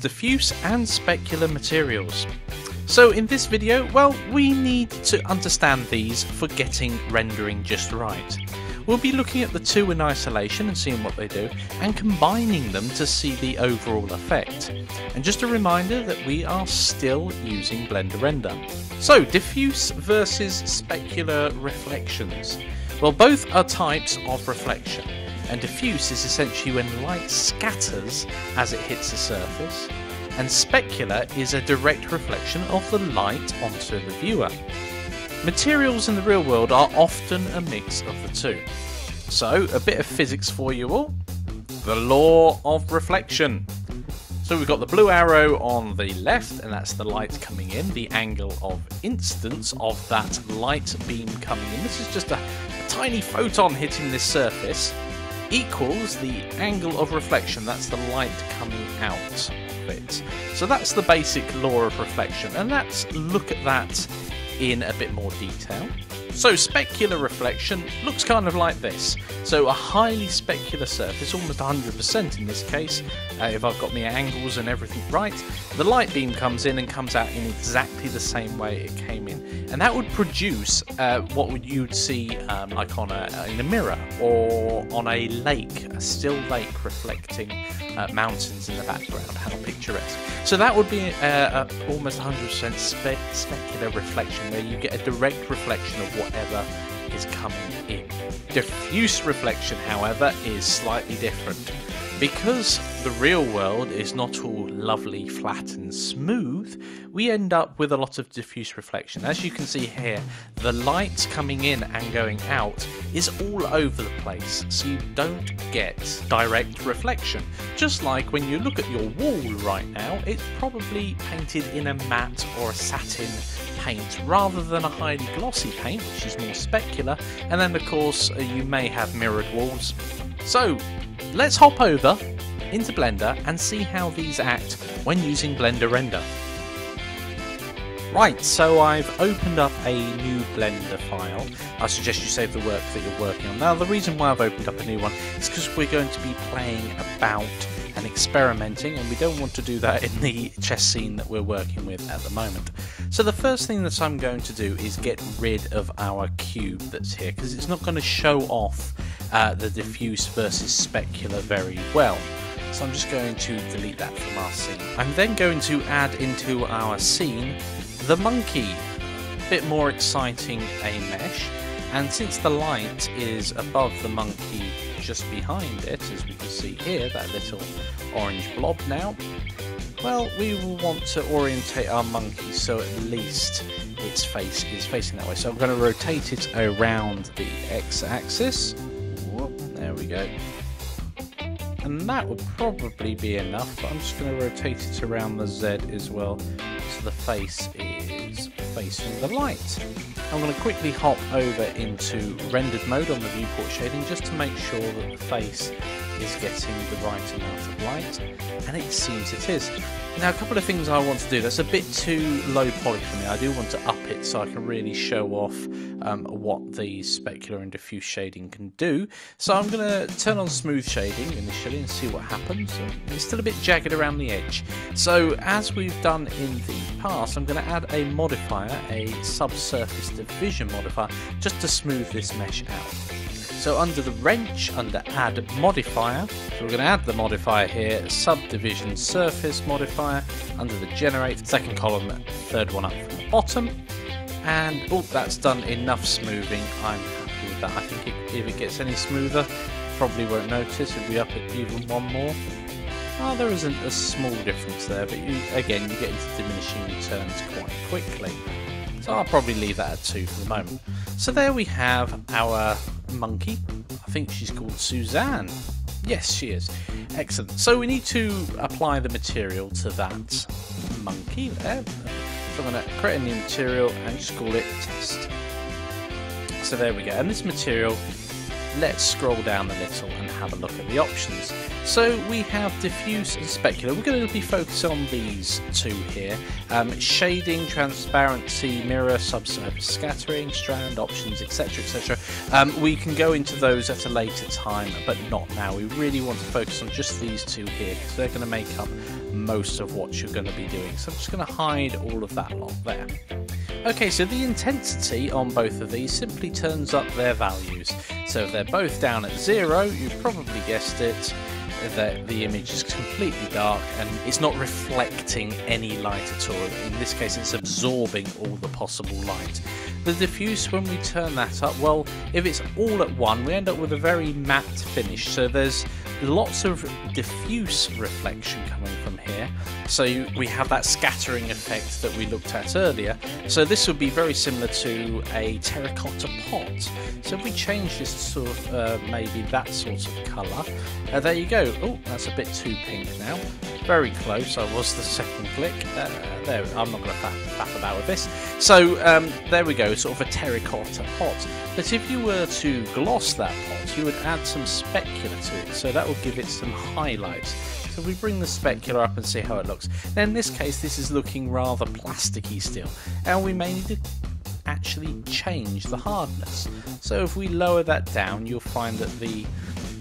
diffuse and specular materials. So in this video, well, we need to understand these for getting rendering just right. We'll be looking at the two in isolation and seeing what they do, and combining them to see the overall effect. And just a reminder that we are still using Blender Render. So, diffuse versus specular reflections. Well, both are types of reflection, and diffuse is essentially when light scatters as it hits the surface, and specular is a direct reflection of the light onto the viewer. Materials in the real world are often a mix of the two. So, a bit of physics for you all. The law of reflection. So we've got the blue arrow on the left, and that's the light coming in, the angle of incidence of that light beam coming in. This is just a, a tiny photon hitting this surface, equals the angle of reflection, that's the light coming out So that's the basic law of reflection, and let's look at that in a bit more detail. So specular reflection looks kind of like this. So a highly specular surface, almost 100% in this case, uh, if I've got my angles and everything right, the light beam comes in and comes out in exactly the same way it came in. And that would produce uh, what you'd see um, like on a, in a mirror or on a lake, a still lake reflecting uh, mountains in the background. How picturesque. So that would be a, a almost 100% spe specular reflection where you get a direct reflection of whatever is coming in. Diffuse reflection, however, is slightly different. Because the real world is not all lovely, flat, and smooth, we end up with a lot of diffuse reflection. As you can see here, the light coming in and going out is all over the place, so you don't get direct reflection. Just like when you look at your wall right now, it's probably painted in a matte or a satin paint rather than a highly glossy paint, which is more specular, and then of course you may have mirrored walls. So, let's hop over into Blender and see how these act when using Blender Render. Right, so I've opened up a new Blender file. I suggest you save the work that you're working on. Now, the reason why I've opened up a new one is because we're going to be playing about and experimenting, and we don't want to do that in the chess scene that we're working with at the moment. So the first thing that I'm going to do is get rid of our cube that's here, because it's not going to show off uh, the diffuse versus specular very well. So I'm just going to delete that from our scene. I'm then going to add into our scene the monkey. A bit more exciting a mesh. And since the light is above the monkey just behind it, as we can see here, that little orange blob now, well, we will want to orientate our monkey so at least its face is facing that way. So I'm going to rotate it around the x-axis we go. And that would probably be enough, but I'm just going to rotate it around the Z as well, so the face is facing the light. I'm going to quickly hop over into rendered mode on the viewport shading just to make sure that the face is getting the right amount of light, and it seems it is. Now a couple of things I want to do, that's a bit too low poly for me, I do want to up so I can really show off um, what the specular and diffuse shading can do. So I'm going to turn on smooth shading initially and see what happens. It's still a bit jagged around the edge. So as we've done in the past, I'm going to add a modifier, a subsurface division modifier, just to smooth this mesh out. So under the wrench, under add modifier, so we're going to add the modifier here, subdivision surface modifier, under the generate, second column, third one up from the bottom. And oh, that's done enough smoothing. I'm happy with that. I think it, if it gets any smoother, probably won't notice if we up it even one more. Oh, there isn't a small difference there, but you, again, you get into diminishing returns quite quickly. So I'll probably leave that at 2 for the moment. So there we have our monkey. I think she's called Suzanne. Yes, she is. Excellent. So we need to apply the material to that monkey there. So I'm going to create a new material and just call it test. So there we go. And this material let's scroll down a little and have a look at the options. So we have diffuse and specular. We're going to be focused on these two here. Um, shading, transparency, mirror, subsurface scattering, strand, options, etc, etc. Um, we can go into those at a later time, but not now. We really want to focus on just these two here because they're going to make up most of what you're going to be doing. So I'm just going to hide all of that lot there. Okay, so the intensity on both of these simply turns up their values. So if they're both down at zero, you've probably guessed it, that the image is completely dark and it's not reflecting any light at all. In this case, it's absorbing all the possible light. The diffuse, when we turn that up, well, if it's all at one, we end up with a very matte finish. So there's lots of diffuse reflection coming from here. So we have that scattering effect that we looked at earlier. So this would be very similar to a terracotta pot. So if we change this to sort of uh, maybe that sort of colour, uh, there you go. Oh, that's a bit too pink now. Very close. I was the second click. Uh, there, I'm not going to faff, about with this. So um, there we go, sort of a terracotta pot. But if you were to gloss that pot, you would add some specular to it. So that would give it some highlights. So we bring the specular up and see how it looks. Now in this case, this is looking rather plasticky still, and we may need to actually change the hardness. So if we lower that down, you'll find that the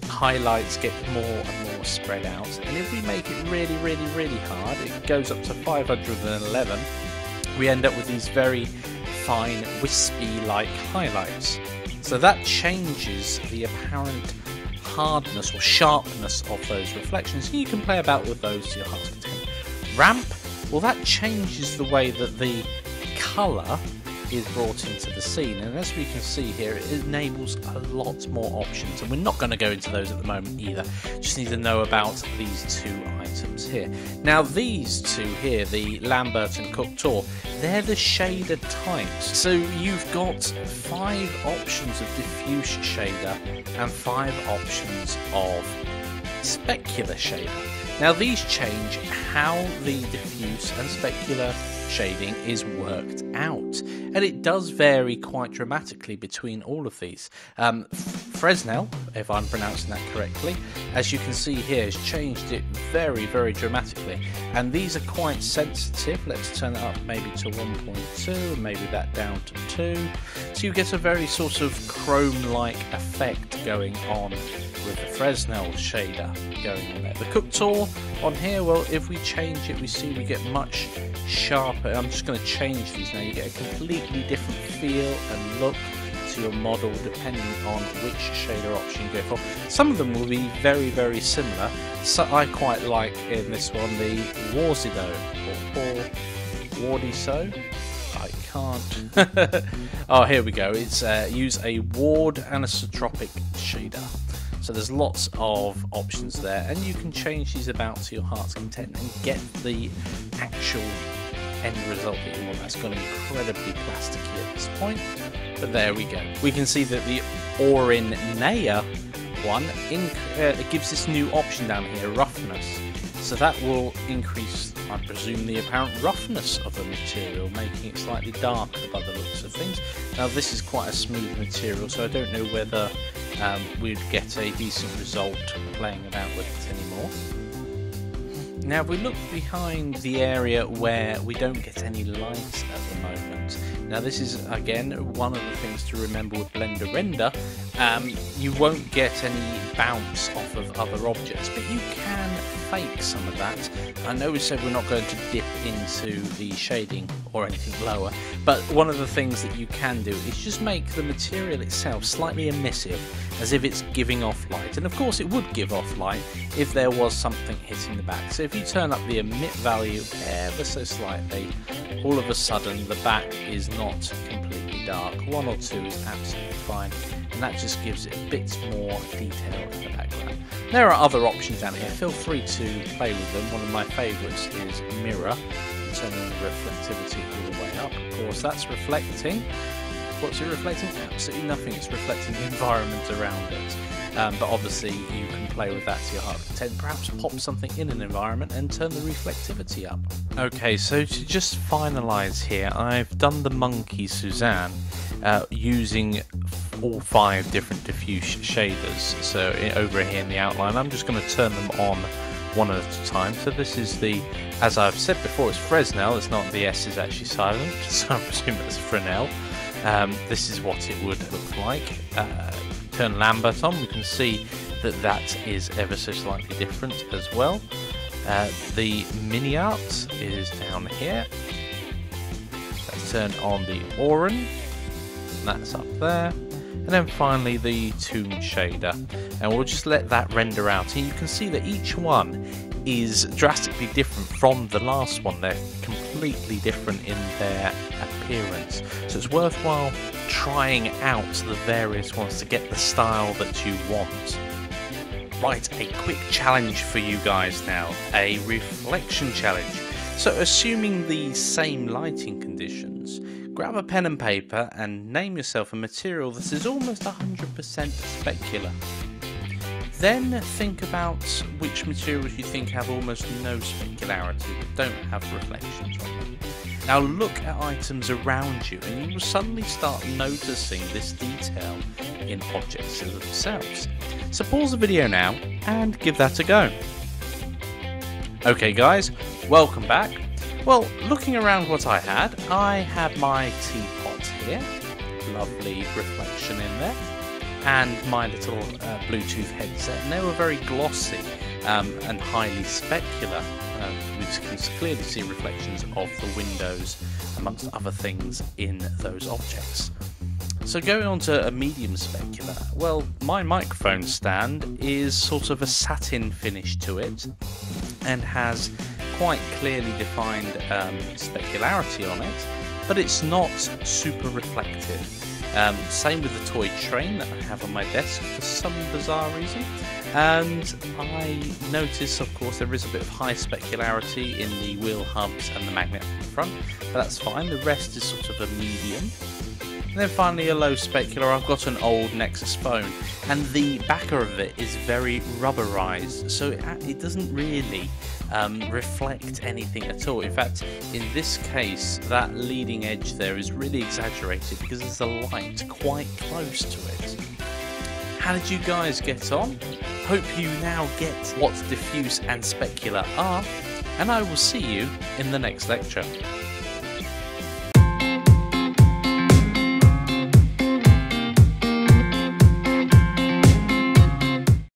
highlights get more and more spread out. And if we make it really, really, really hard, it goes up to 511, we end up with these very fine, wispy-like highlights. So that changes the apparent hardness or sharpness of those reflections. You can play about with those to your heart's content. Ramp, well that changes the way that the colour is brought into the scene. And as we can see here it enables a lot more options. And we're not going to go into those at the moment either. Just need to know about these two items here. Now these two here the Lambert and CookTorr they're the shader types. So you've got five options of diffuse shader and five options of specular shader. Now these change how the diffuse and specular shading is worked out. And it does vary quite dramatically between all of these. Um, Fresnel, if I'm pronouncing that correctly, as you can see here, has changed it very, very dramatically. And these are quite sensitive. Let's turn it up maybe to 1.2, maybe that down to 2. So you get a very sort of chrome-like effect going on with the Fresnel shader going on there. The CookTorr on here, well, if we change it, we see we get much sharper. I'm just going to change these now. You get a completely different feel and look to your model depending on which shader option you go for. Some of them will be very, very similar. So I quite like in this one the Warzido or, or WardIso. I can't. oh, here we go. It's uh, use a ward anisotropic shader. So there's lots of options there, and you can change these about to your heart's content and get the actual end result that you want. That's gone incredibly plasticky at this point, but there we go. We can see that the Naya one in, uh, gives this new option down here, roughness. So that will increase, I presume, the apparent roughness of the material, making it slightly darker by the looks of things. Now this is quite a smooth material, so I don't know whether um, we'd get a decent result playing about with it anymore. Now, if we look behind the area where we don't get any lights at the moment, now this is again one of the things to remember with Blender Render, um, you won't get any bounce off of other objects, but you can fake some of that. I know we said we're not going to dip into the shading or anything lower, but one of the things that you can do is just make the material itself slightly emissive, as if it's giving off light. And of course it would give off light if there was something hitting the back. So if you turn up the emit value ever so slightly, all of a sudden the back is not completely dark. One or two is absolutely fine and that just gives it a bit more detail in the background. There are other options down here, feel free to play with them. One of my favourites is Mirror, turning the reflectivity all the way up. Of course, that's reflecting. What's it reflecting? Absolutely nothing, it's reflecting the environment around it. Um, but obviously, you can play with that to your heart's content. Perhaps pop something in an environment and turn the reflectivity up. Okay, so to just finalise here, I've done the monkey Suzanne uh, using all five different diffuse shaders. So over here in the outline, I'm just going to turn them on one at a time. So this is the, as I've said before, it's Fresnel. It's not the S is actually silent, so I presume it's Fresnel. Um, this is what it would look like. Uh, turn Lambert on, we can see that that is ever so slightly different as well. Uh, the Minnaert is down here. Let's turn on the Oren. That's up there. And then finally the Toon shader. And we'll just let that render out. And you can see that each one is drastically different from the last one. They're completely different in their appearance. So it's worthwhile trying out the various ones to get the style that you want. Right, a quick challenge for you guys now. A reflection challenge. So assuming the same lighting conditions, grab a pen and paper and name yourself a material that is almost 100% specular. Then think about which materials you think have almost no specularity, don't have reflections. Now look at items around you and you will suddenly start noticing this detail in objects themselves. So pause the video now and give that a go. Okay guys, welcome back. Well, looking around what I had, I had my teapot here, lovely reflection in there and my little uh, Bluetooth headset, and they were very glossy um, and highly specular. We can clearly see reflections of the windows, amongst other things, in those objects. So going on to a medium specular, well, my microphone stand is sort of a satin finish to it, and has quite clearly defined um, specularity on it, but it's not super reflective. Um, same with the toy train that I have on my desk for some bizarre reason. And I notice, of course, there is a bit of high specularity in the wheel hubs and the magnet on the front, but that's fine. The rest is sort of a medium. And then finally a low specular, I've got an old Nexus phone, and the backer of it is very rubberized, so it, it doesn't really um, reflect anything at all. In fact, in this case, that leading edge there is really exaggerated because there's a light quite close to it. How did you guys get on? Hope you now get what diffuse and specular are, and I will see you in the next lecture.